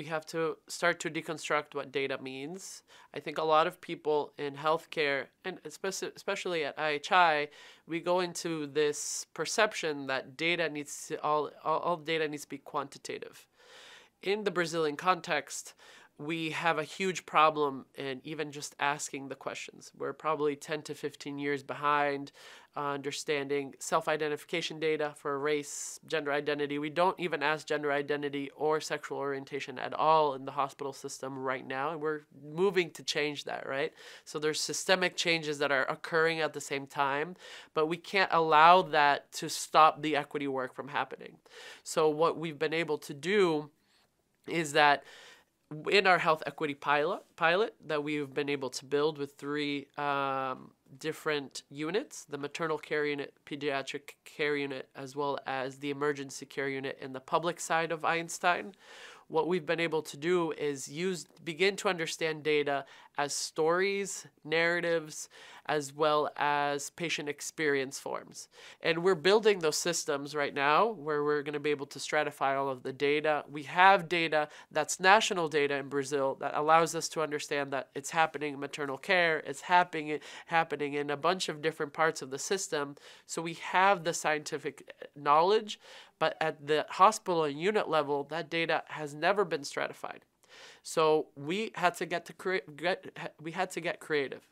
we have to start to deconstruct what data means. I think a lot of people in healthcare, and especially at IHI, we go into this perception that data needs to all, all data needs to be quantitative. In the Brazilian context, we have a huge problem in even just asking the questions. We're probably 10 to 15 years behind uh, understanding self identification data for race, gender identity. We don't even ask gender identity or sexual orientation at all in the hospital system right now, and we're moving to change that, right? So there's systemic changes that are occurring at the same time, but we can't allow that to stop the equity work from happening. So, what we've been able to do is that in our health equity pilot pilot that we've been able to build with three um, different units the maternal care unit pediatric care unit as well as the emergency care unit in the public side of einstein what we've been able to do is use begin to understand data as stories, narratives, as well as patient experience forms. And we're building those systems right now where we're going to be able to stratify all of the data. We have data that's national data in Brazil that allows us to understand that it's happening in maternal care, it's happening happening in a bunch of different parts of the system. So we have the scientific eh, knowledge, but at the hospital and unit level, that data has never been stratified. So we had to get to create, we had to get creative.